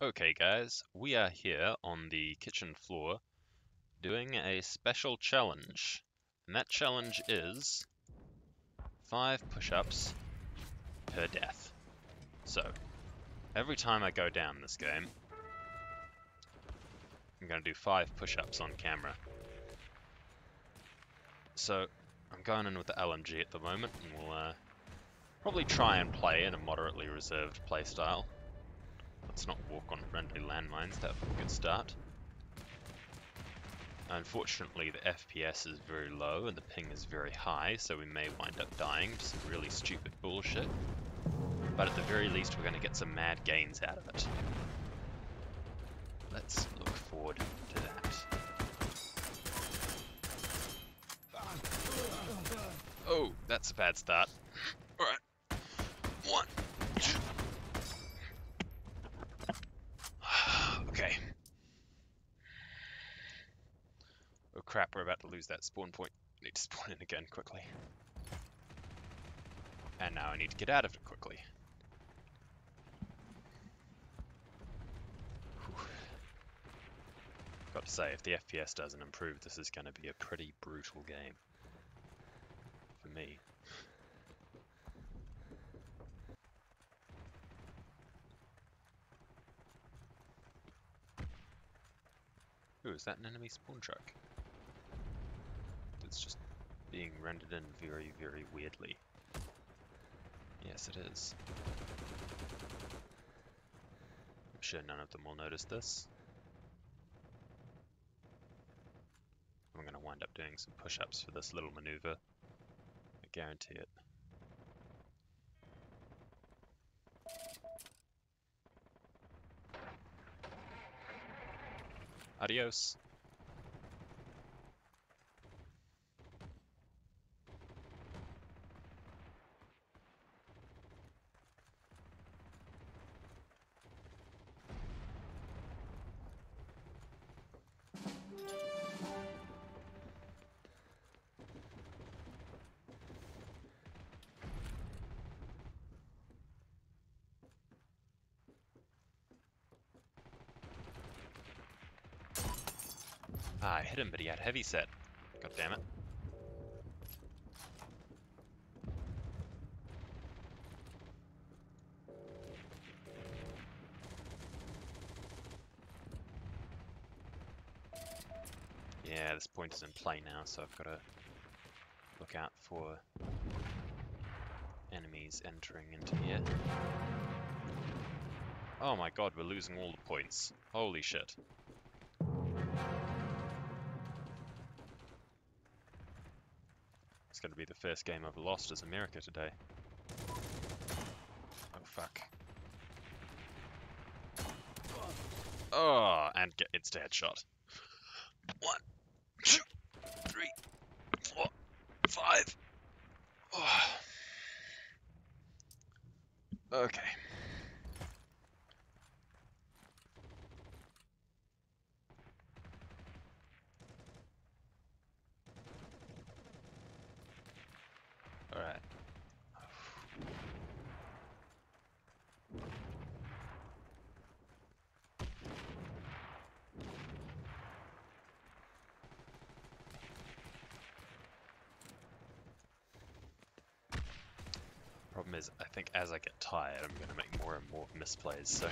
Okay guys, we are here on the kitchen floor doing a special challenge. And that challenge is 5 push-ups per death. So, every time I go down this game, I'm going to do 5 push-ups on camera. So, I'm going in with the LMG at the moment, and we'll uh, probably try and play in a moderately reserved playstyle. Let's not walk on friendly landmines, that would be a good start. Unfortunately, the FPS is very low and the ping is very high, so we may wind up dying to some really stupid bullshit. But at the very least, we're going to get some mad gains out of it. Let's look forward to that. Oh, that's a bad start. Alright. One, two. okay. Oh crap, we're about to lose that spawn point. I Need to spawn in again quickly. And now I need to get out of it quickly. Whew. Got to say, if the FPS doesn't improve, this is going to be a pretty brutal game. For me. Ooh, is that an enemy spawn truck? It's just being rendered in very, very weirdly. Yes, it is. I'm sure none of them will notice this. I'm going to wind up doing some push-ups for this little maneuver. I guarantee it. Adios. Ah, I hit him, but he had heavy set. God damn it. Yeah, this point is in play now, so I've got to look out for enemies entering into here. Oh my god, we're losing all the points. Holy shit. It's going to be the first game I've lost as America today. Oh fuck. Oh, and get insta headshot. One, two, three, four, five. Oh. Okay. Alright. Problem is, I think as I get tired, I'm going to make more and more misplays, so...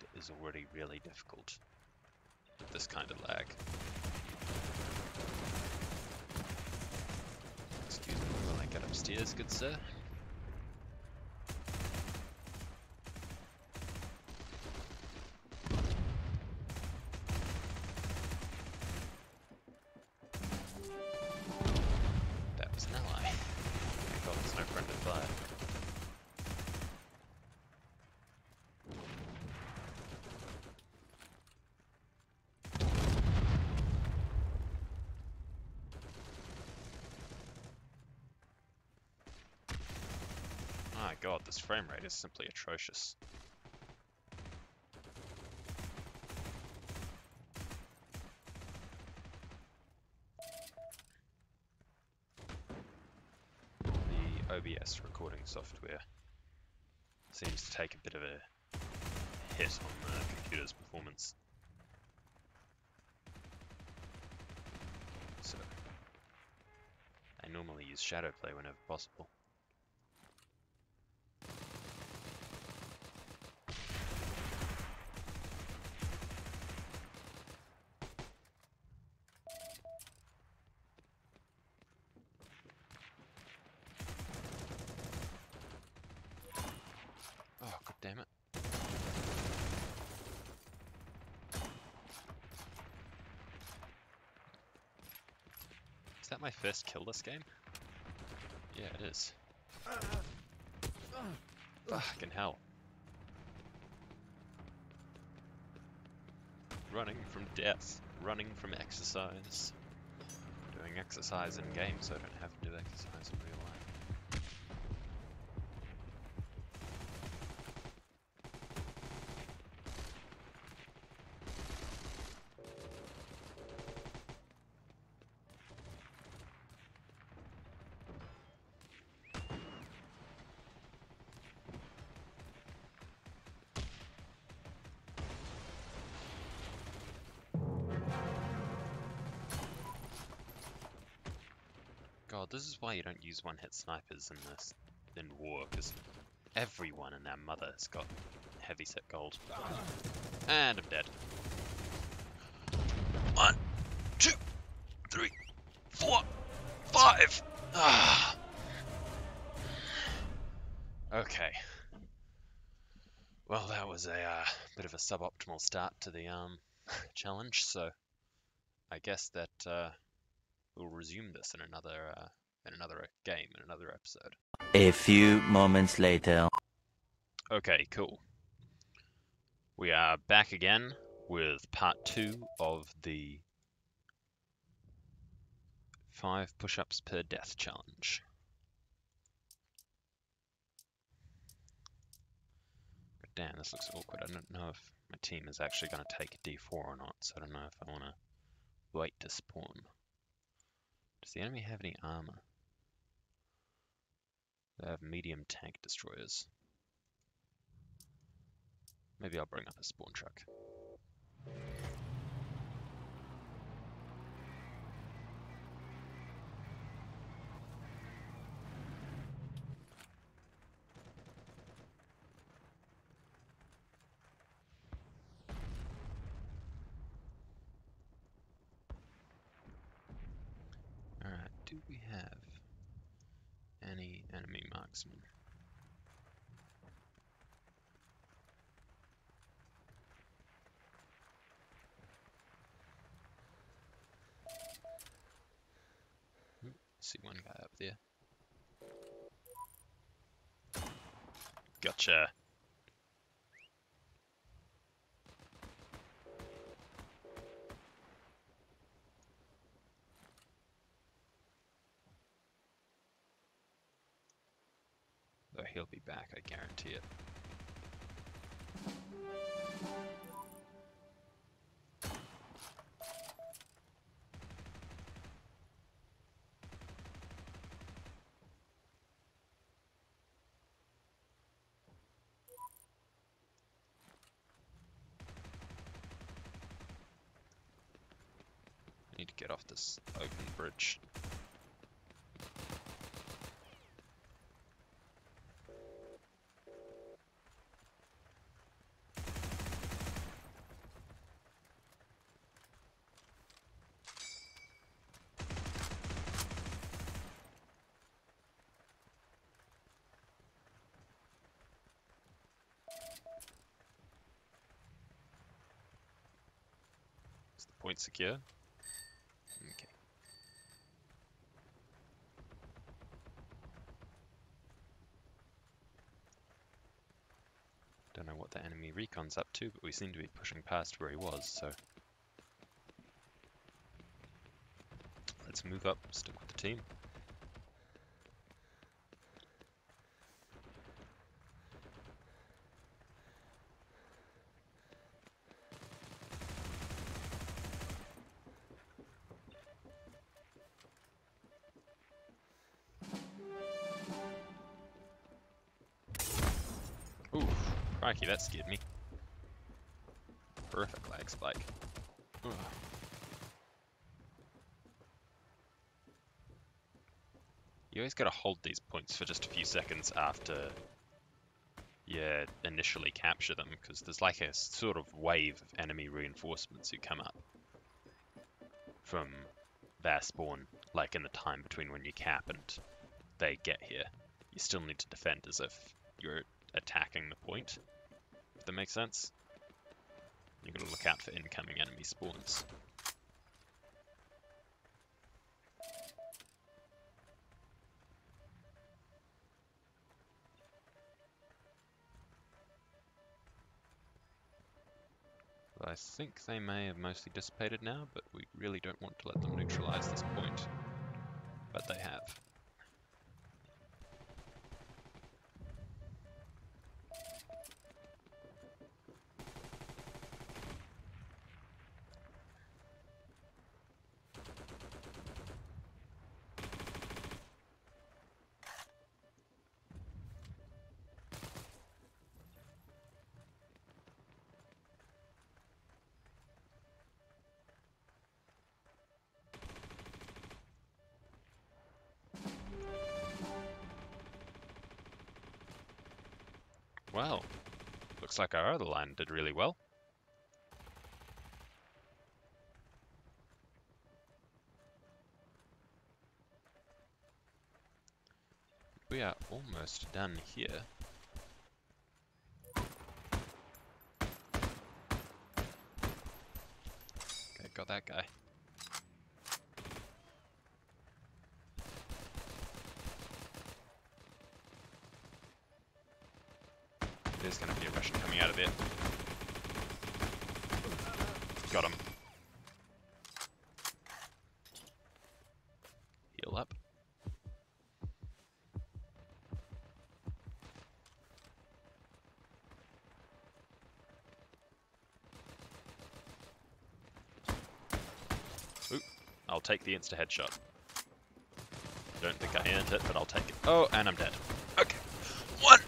It is already really difficult with this kind of lag. Excuse me while I get upstairs, good sir. God, this frame rate is simply atrocious. The OBS recording software seems to take a bit of a hit on the computer's performance. So, I normally use Shadowplay whenever possible. Is that my first kill this game? Yeah, it is. Fucking hell. Running from death, running from exercise. Doing exercise in game so I don't have to do exercise in real life. God, this is why you don't use one-hit snipers in this in war, because everyone and their mother has got heavy set gold. And I'm dead. One, two, three, four, five. Ah. Okay. Well, that was a uh, bit of a suboptimal start to the um, challenge, so I guess that uh, we'll resume this in another uh, in another game in another episode. A few moments later. Okay, cool. We are back again with part two of the five push-ups per death challenge. But damn, this looks awkward. I don't know if my team is actually going to take a D4 or not, so I don't know if I want to wait to spawn. Does the enemy have any armor? They have medium tank destroyers. Maybe I'll bring up a spawn truck. Alright, do have any enemy marksmen? See one guy up there. Gotcha. He'll be back, I guarantee it. I need to get off this open bridge. Point secure? Okay. Don't know what the enemy recon's up to, but we seem to be pushing past where he was, so... Let's move up, stick with the team. Crikey, that scared me. Perfect lag spike. Ugh. You always gotta hold these points for just a few seconds after you initially capture them, because there's like a sort of wave of enemy reinforcements who come up from their spawn, like in the time between when you cap and they get here. You still need to defend as if you're attacking the point, that makes sense. You gotta look out for incoming enemy spawns. I think they may have mostly dissipated now, but we really don't want to let them neutralize this point. But they have. Well, looks like our other line did really well. We are almost done here. Okay, got that guy. There's going to be a Russian coming out of there. Got him. Heal up. Oop. I'll take the insta headshot. Don't think I earned it, but I'll take it. Oh, and I'm dead. Okay. One,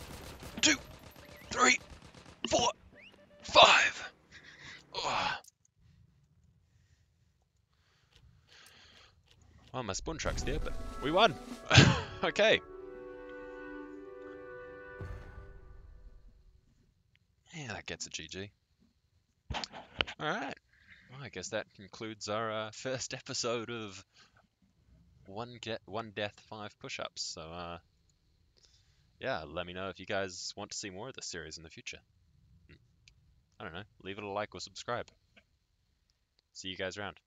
four, five. Oh. Well, my spawn truck's there, but we won. okay. Yeah, that gets a GG. Alright. Well, I guess that concludes our uh, first episode of one get one death, five push-ups. So, uh, yeah, let me know if you guys want to see more of this series in the future. I don't know, leave it a like or subscribe. See you guys around.